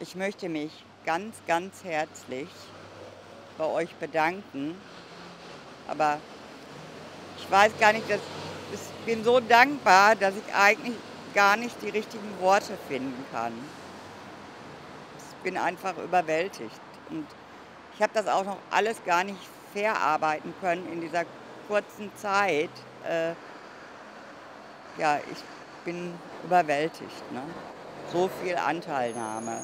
Ich möchte mich ganz, ganz herzlich bei euch bedanken. Aber ich weiß gar nicht, dass ich bin so dankbar, dass ich eigentlich gar nicht die richtigen Worte finden kann. Ich bin einfach überwältigt. Und ich habe das auch noch alles gar nicht verarbeiten können in dieser kurzen Zeit. Äh, ja, ich bin überwältigt. Ne? So viel Anteilnahme.